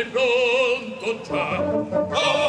è pronto già. Oh!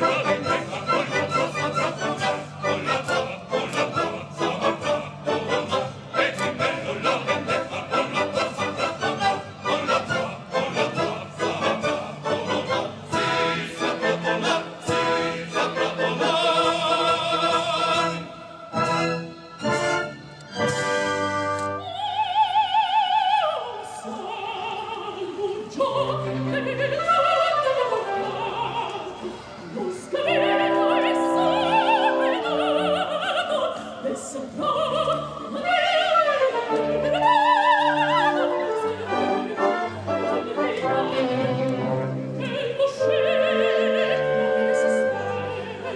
Oh,